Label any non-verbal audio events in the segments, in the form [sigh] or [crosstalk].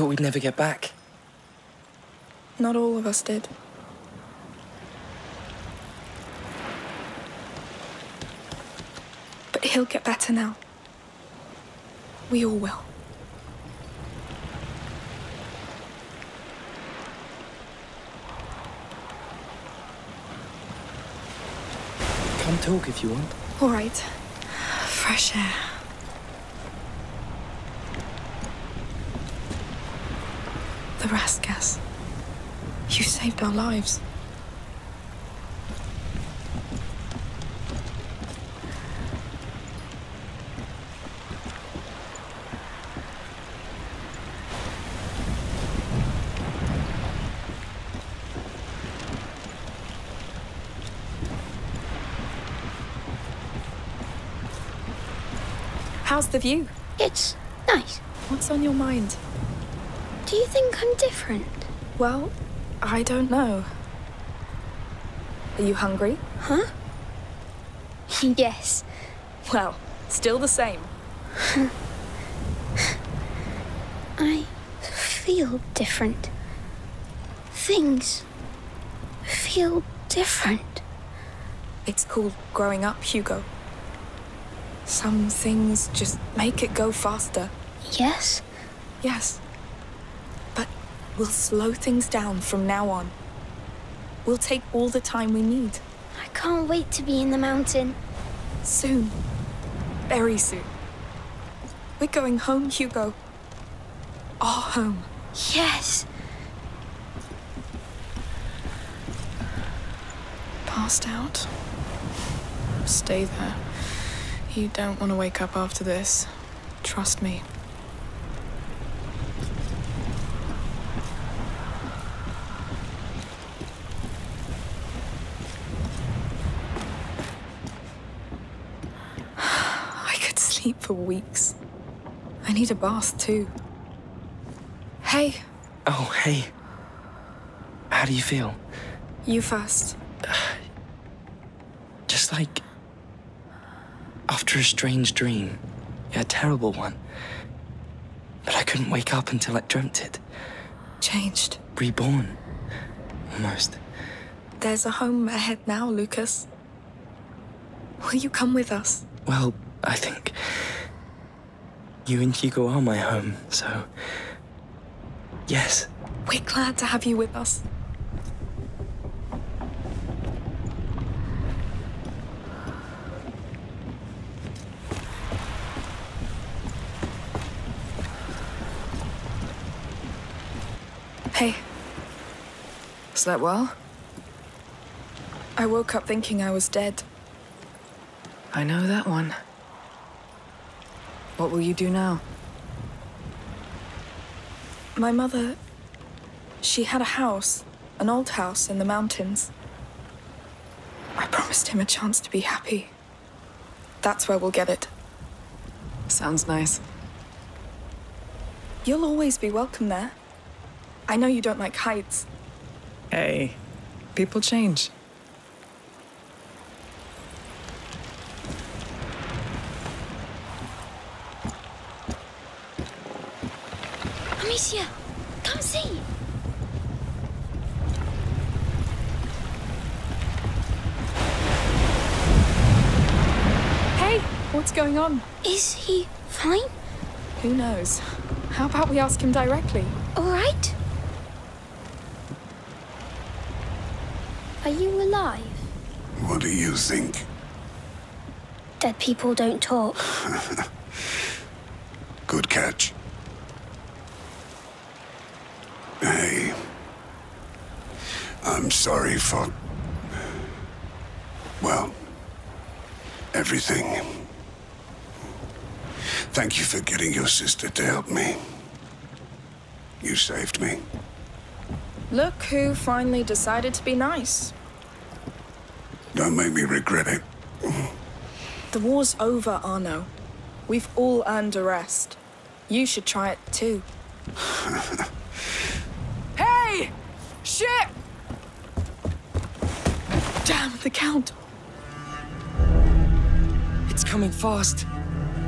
thought we'd never get back. Not all of us did. But he'll get better now. We all will. Come talk if you want. All right. Fresh air. Raskas. You saved our lives. How's the view? It's nice. What's on your mind? Do you think I'm different? Well, I don't know. Are you hungry? Huh? [laughs] yes. Well, still the same. [laughs] I feel different. Things feel different. It's called growing up, Hugo. Some things just make it go faster. Yes? Yes. We'll slow things down from now on. We'll take all the time we need. I can't wait to be in the mountain. Soon. Very soon. We're going home, Hugo. Our home. Yes. Passed out. Stay there. You don't want to wake up after this. Trust me. I could sleep for weeks. I need a bath too. Hey, Oh, hey. How do you feel? you first. [sighs] Just like after a strange dream. A terrible one. But I couldn't wake up until I dreamt it. Changed. Reborn. Almost. There's a home ahead now, Lucas. Will you come with us? Well, I think you and Hugo are my home, so. Yes. We're glad to have you with us. Hey, Slept well? I woke up thinking I was dead. I know that one. What will you do now? My mother. She had a house, an old house in the mountains. I promised him a chance to be happy. That's where we'll get it. Sounds nice. You'll always be welcome there. I know you don't like heights. Hey, people change. Amicia, come see. Hey, what's going on? Is he fine? Who knows? How about we ask him directly? All right? Are you alive? What do you think? Dead people don't talk. [laughs] Good catch. Hey. I'm sorry for. Well, everything. Thank you for getting your sister to help me. You saved me. Look who finally decided to be nice. Don't make me regret it. The war's over, Arnaud. We've all earned a rest. You should try it too. [laughs] hey! Shit! Damn, the Count. It's coming fast.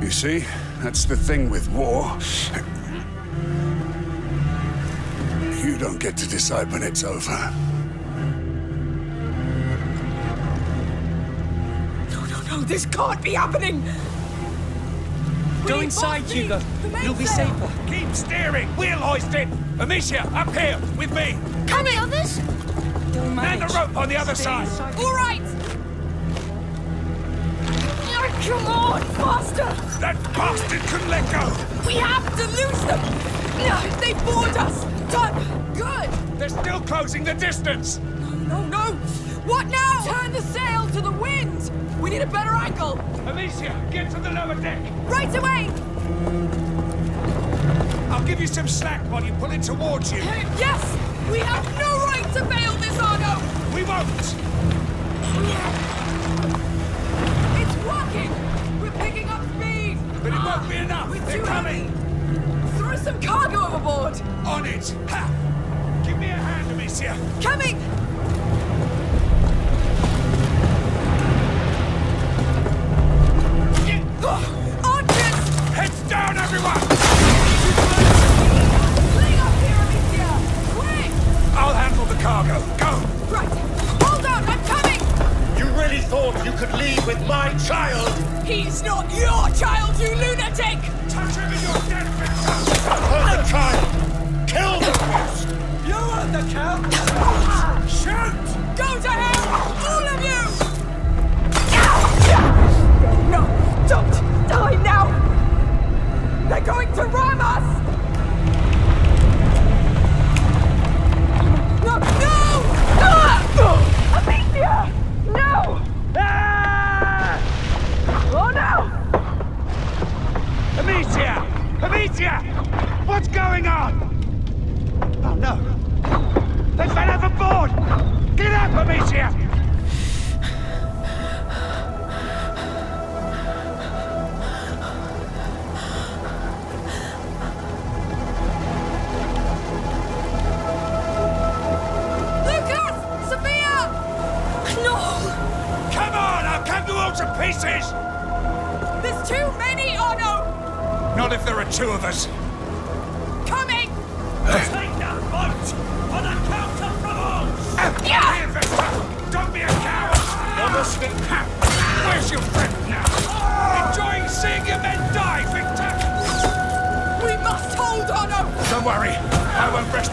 You see, that's the thing with war. You don't get to decide when it's over. No, no, no, this can't be happening! Go inside, Hugo. You'll be safer. Keep steering! We'll hoist it! Amicia, up here, with me! Come the others? Man the rope on the other side! All right! Come on, faster! That bastard couldn't let go! We have to lose them! No, they board us! Done! Good! They're still closing the distance! No, no! No! What now? Turn the sail to the wind! We need a better angle! Alicia, get to the lower deck! Right away! I'll give you some slack while you pull it towards you. Yes! We have no right to fail this, Arnaud! We won't! It's working! We're picking up speed! But it won't be enough! We're They're coming! heavy. Throw some cargo overboard! On it! Ha! Give me a hand, Amicia! Coming! Archers! Heads down, everyone! Cargo. Go! Right! Hold on, I'm coming! You really thought you could leave with my child? He's not your child, you lunatic! Touch him in your death, Victor! Hurt the child! Kill the beast! You are the count! Shoot! Go to hell!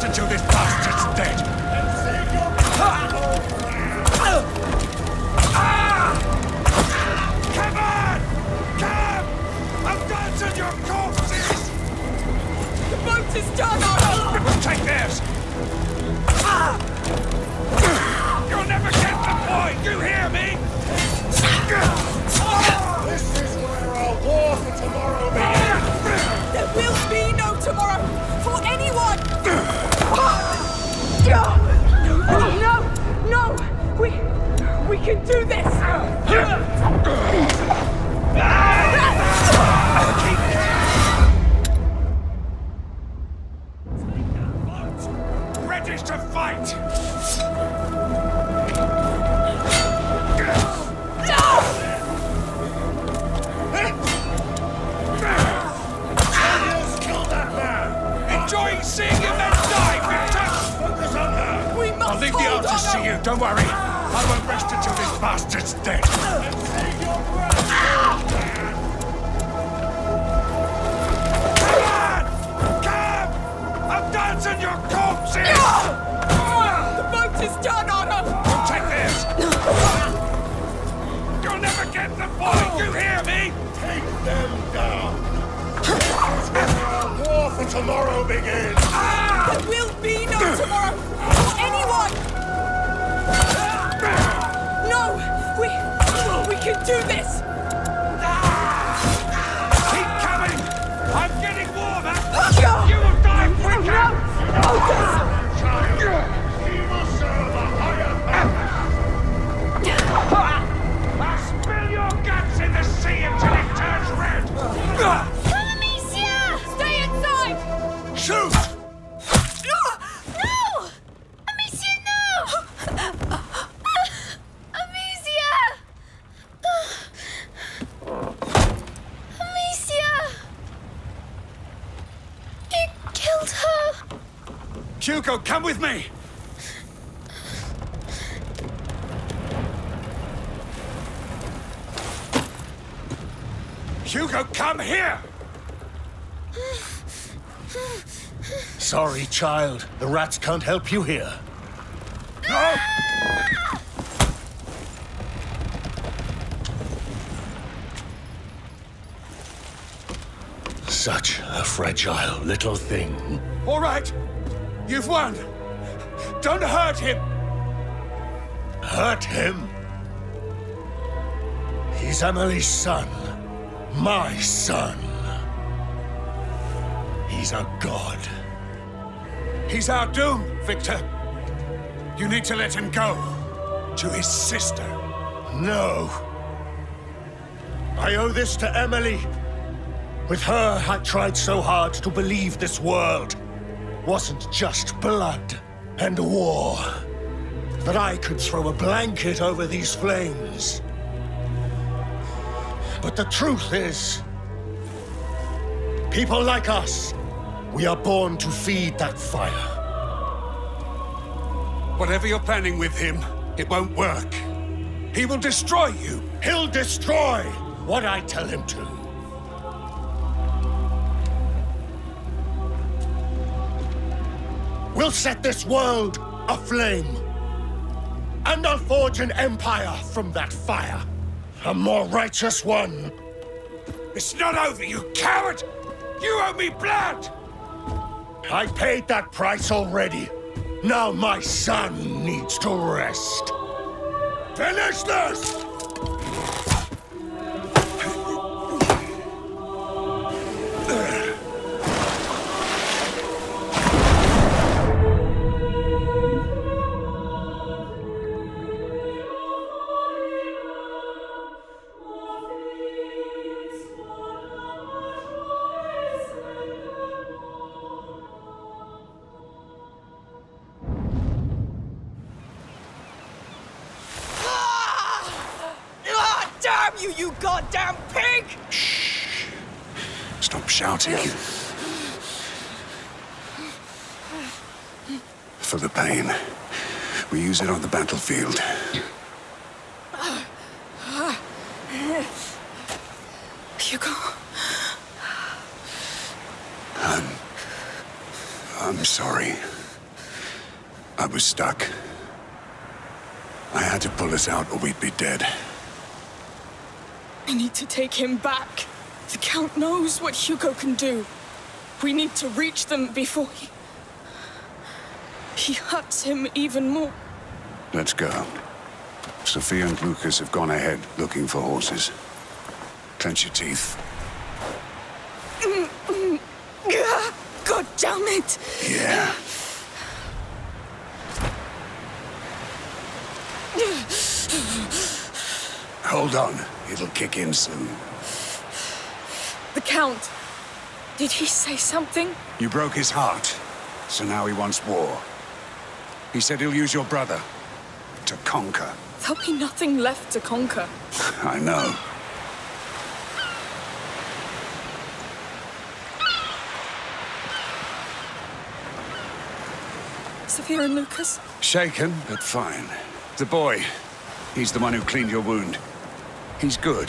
Rest until this bastard's dead. Ah! Come! I'm dancing your corpses! The boat is done, answers to Arnaud! you, don't worry. I won't rest until this bastard's dead. Save your breath! Come on! Come! I'm dancing your corpses! The boat is done, Arnaud! We'll take this! You'll never get the point, you hear me? Take them down! This is where our war for tomorrow begins! There will be no [clears throat] tomorrow come with me! Hugo, come here! Sorry, child. The rats can't help you here. No! Such a fragile little thing. All right! You've won! Don't hurt him! Hurt him? He's Emilie's son. My son. He's a god. He's our doom, Victor. You need to let him go. To his sister. No. I owe this to Emilie. With her, I tried so hard to believe this world wasn't just blood and war. That I could throw a blanket over these flames. But the truth is, people like us, we are born to feed that fire. Whatever you're planning with him, it won't work. He will destroy you. He'll destroy what I tell him to. We'll set this world aflame. And I'll forge an empire from that fire. A more righteous one. It's not over, you coward! You owe me blood! I paid that price already. Now my son needs to rest. Finish this! I'm sorry. I was stuck. I had to pull us out or we'd be dead. I need to take him back. The Count knows what Hugo can do. We need to reach them before he. He hurts him even more. Let's go. Sophia and Lucas have gone ahead looking for horses. Clench your teeth. Ah, God damn it! Yeah. Hold on. It'll kick in soon. The Count. Did he say something? You broke his heart, so now he wants war. He said he'll use your brother to conquer. There'll be nothing left to conquer. [laughs] I know. Sophia and Lucas? Shaken, but fine. The boy, he's the one who cleaned your wound. He's good.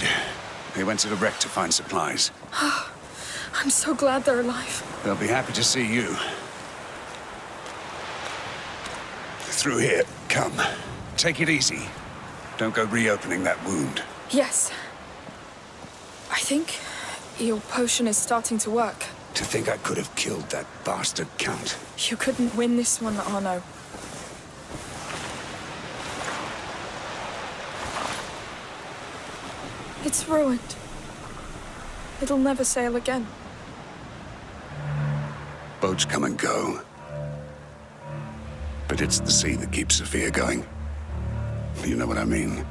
He went to the wreck to find supplies. [sighs] I'm so glad they're alive. They'll be happy to see you. Through here. Come. Take it easy. Don't go reopening that wound. Yes. I think your potion is starting to work. To think I could have killed that bastard Count. You couldn't win this one, Arnaud. It's ruined. It'll never sail again. Boats come and go. But it's the sea that keeps Sophia going. You know what I mean?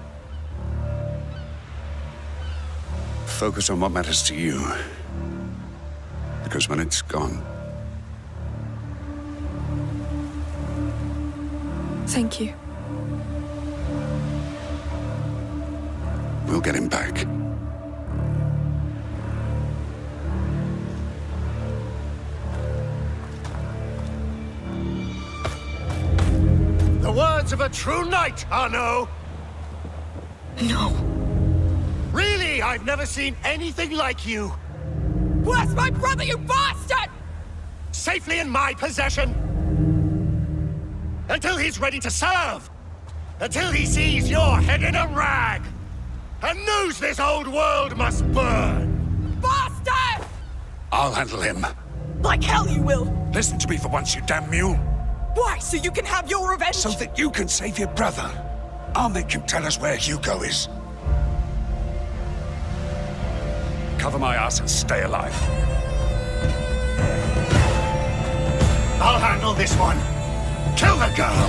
Focus on what matters to you. Because when it's gone, Thank you. we'll get him back. The words of a true knight, Arnaud! No. Really, I've never seen anything like you. Where's my brother, you bastard? Safely in my possession. Until he's ready to serve. Until he sees your head in a rag. And knows this old world must burn. Bastard! I'll handle him. Like hell you will. Listen to me for once, you damn mule. Why, so you can have your revenge? So that you can save your brother. I'll make you tell us where Hugo is. Cover my ass and stay alive. I'll handle this one. Kill the girl!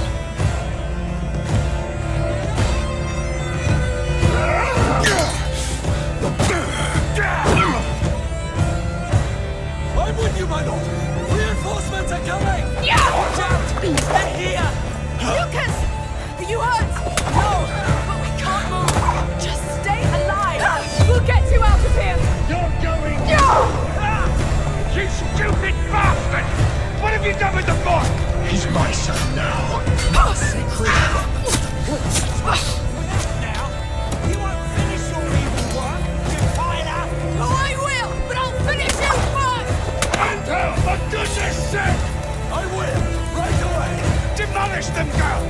I'm with you, my lord. Reinforcements are coming. Yeah! Watch out! They're here. Lucas! Are you hurt? You stupid bastard! What have you done with the boy? He's my son now. Now, you won't finish your evil work, you fighter. Oh, I will, but I'll finish you first. Enter, for goodness sake! I will, right away. Demolish them, girl.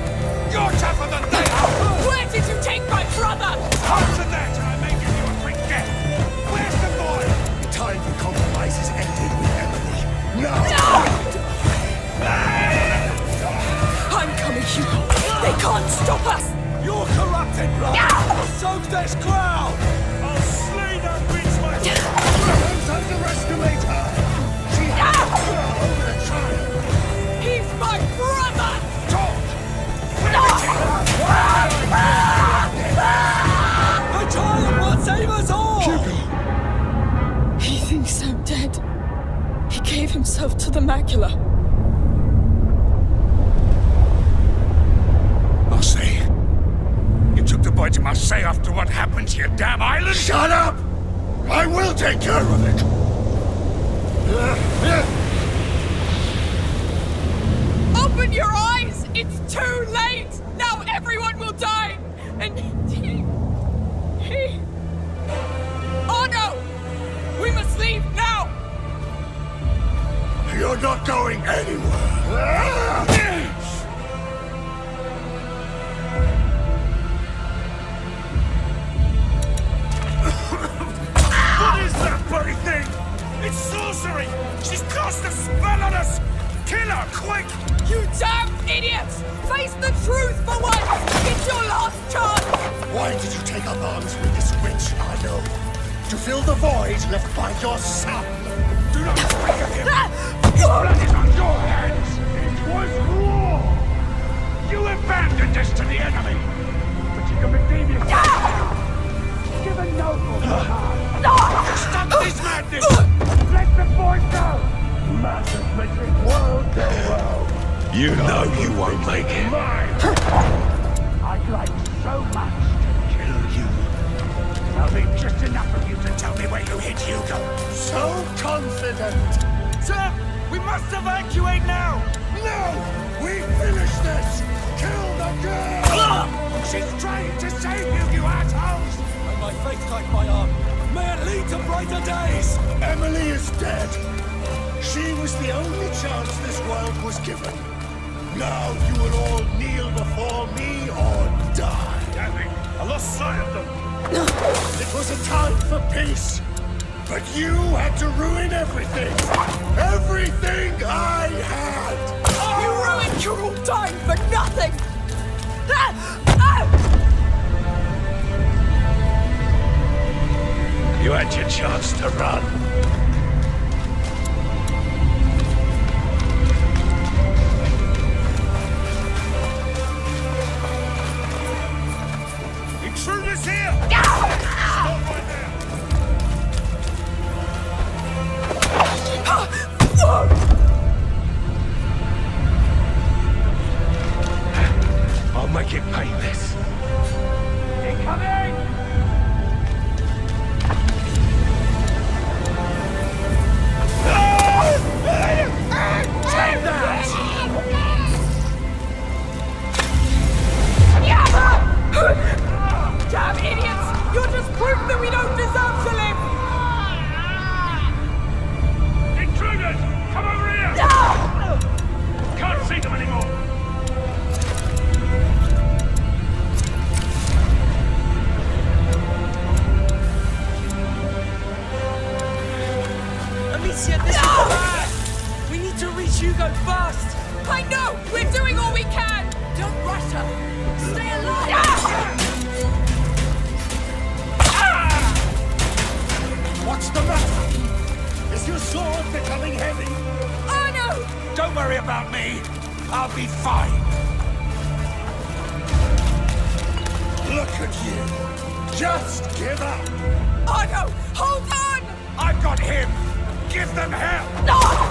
You're tougher than they are. Where did you take my brother? Answer that, time for compromise ended with Emilie. Now! I'm coming, Hugo. They can't stop us. You're corrupted, brother. Soak this crowd. I'll slay that bitch myself. Don't underestimate her! Gave himself to the macula. Marseille. You took the boy to Marseille after what happened to your damn island? Shut up! I will take care of it! Open your eyes. It's too late. Now everyone will die. And he... He... Oh no! We must leave. You're not going anywhere! What is that bloody thing? It's sorcery. She's cast a spell on us. Kill her, quick! You damn idiots! Face the truth for once! It's your last chance! Why did you take up arms with this witch, I know? To fill the void left by your son! Do not speak of him. His blood is on your hands. It was war. You abandoned us to the enemy, but you can. Give a noble heart. Stop this madness. Let the boy go. Madness makes this world go. You know you won't make it. I'd like so much to kill you. There'll be just enough of you to tell me where you hid Hugo. So confident! Sir, we must evacuate now. No! We finish this! Kill the girl! Ah! She's trying to save you, you assholes! And my faith like my arm. May it lead to brighter days! Emilie is dead! She was the only chance this world was given. Now you will all kneel before me or die. Damn it, I lost sight of them. It was a time for peace. But you had to ruin everything. Everything I had. You ruined your own time for nothing! Ah! Ah! You had your chance to run. Intruders here! Becoming heavy? Oh no! Don't worry about me. I'll be fine. Look at you. Just give up. Oh no! Hold on! I've got him. Give them hell. No!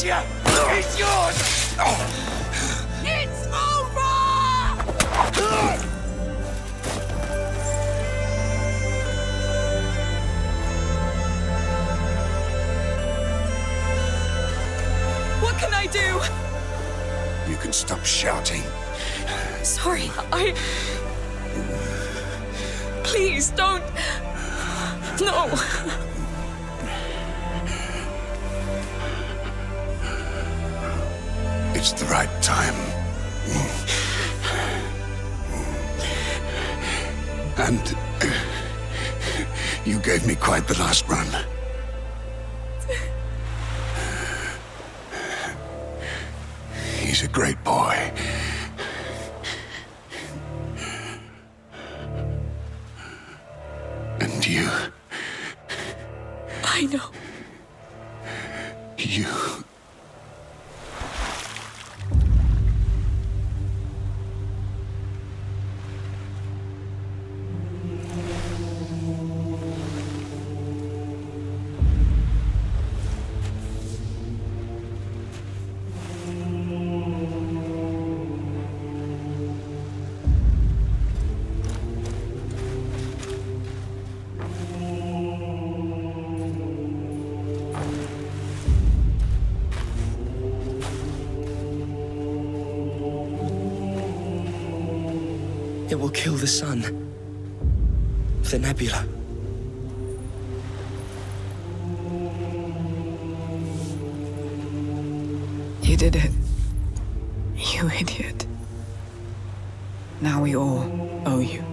Amicia, It's the right time. And you gave me quite the last run. He's a great boy. It will kill the sun. The nebula. You did it. You idiot. Now we all owe you.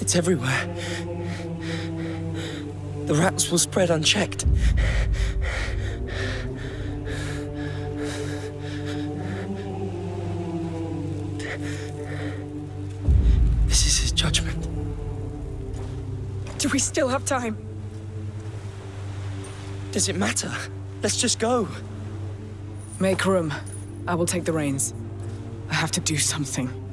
It's everywhere. The rats will spread unchecked. We still have time? Does it matter? Let's just go. Make room. I will take the reins. I have to do something.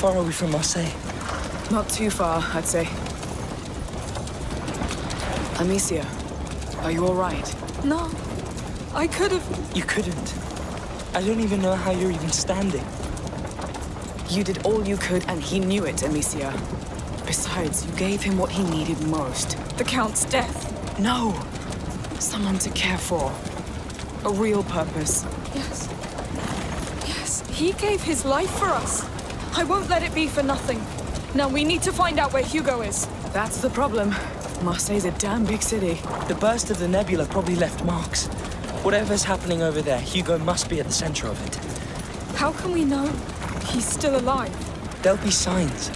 Far are we from Marseille? Not too far, I'd say. Amicia, are you all right? No. I could have. You couldn't. I don't even know how you're even standing. You did all you could, and he knew it, Amicia. Besides, you gave him what he needed most. The Count's death. No! Someone to care for. A real purpose. Yes. Yes, he gave his life for us. I won't let it be for nothing. Now we need to find out where Hugo is. That's the problem. Marseille's a damn big city. The burst of the nebula probably left marks. Whatever's happening over there, Hugo must be at the center of it. How can we know he's still alive? There'll be signs.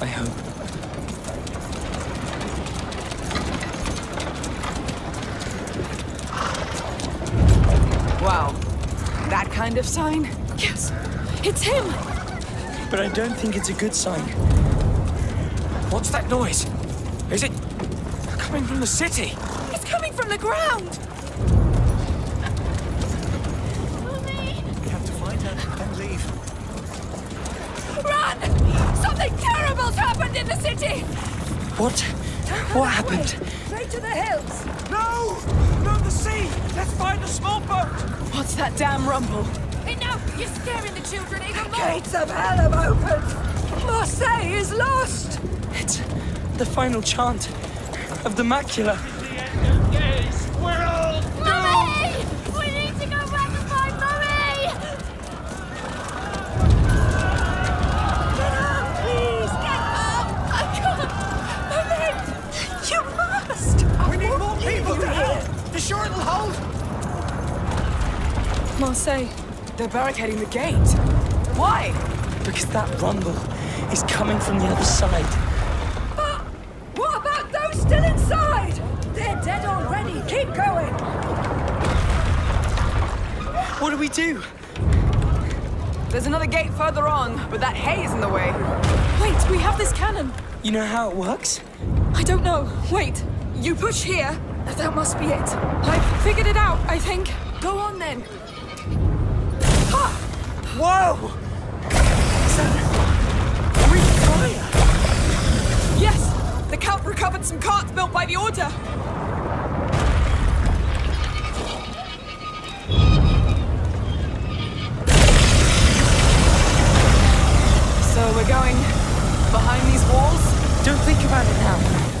I hope. Wow. That kind of sign? Yes, it's him! But I don't think it's a good sign. What's that noise? Is it coming from the city? It's coming from the ground! We have to find her and leave. Run! Something terrible's happened in the city! What? What happened? Straight to the hills! No! Not the sea! Let's find the small boat! What's that damn rumble? Enough! You're scaring the children even more! Gates of hell have opened! Marseille is lost! It's the final chant of the macula. We're all Mummy! We need to go back and find Mummy! Get up, please! Get up! I can't! Mummy! You must! We need more people to help! You sure it'll hold? Marseille, They're barricading the gate. Why? Because that rumble is coming from the other side. But what about those still inside? They're dead already. Keep going. What do we do? There's another gate further on, but that hay is in the way. wait, we have this cannon. You know how it works? I don't know. Wait, you push here. That must be it. I've figured it out, I think. Go on then. Whoa! Are we fire? Yes! The Count recovered some carts built by the Order. So we're going behind these walls? Don't think about it now.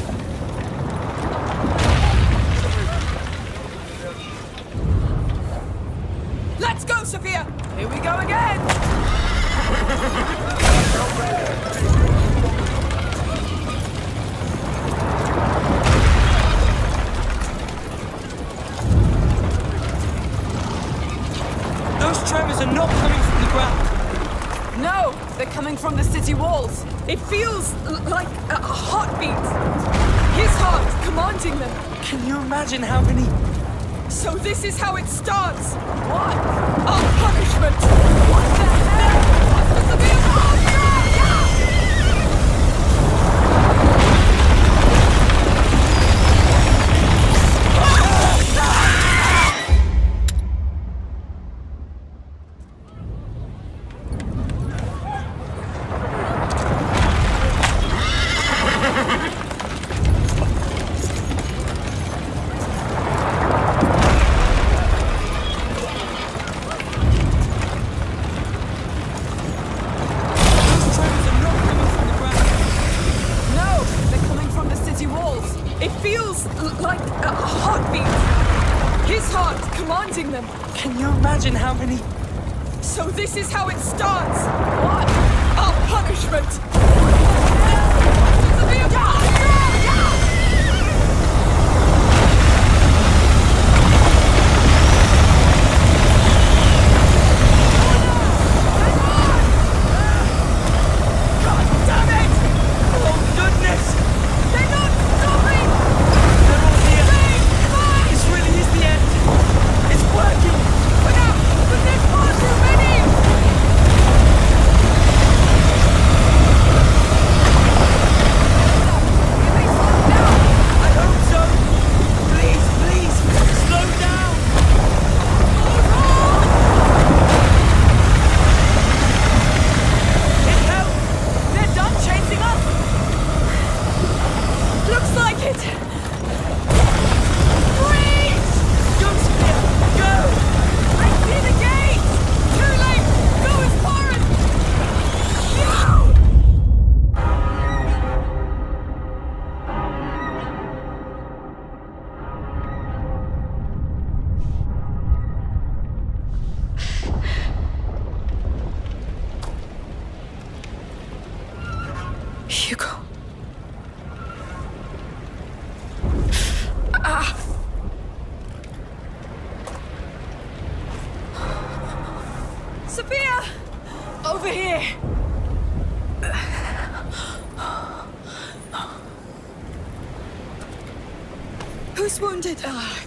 Who's wounded? Ah,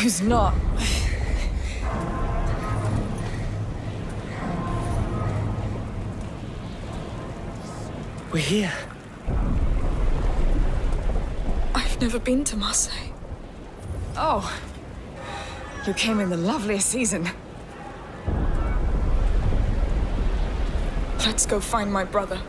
Who's not? We're here. I've never been to Marseille. Oh. You came in the loveliest season. Let's go find my brother.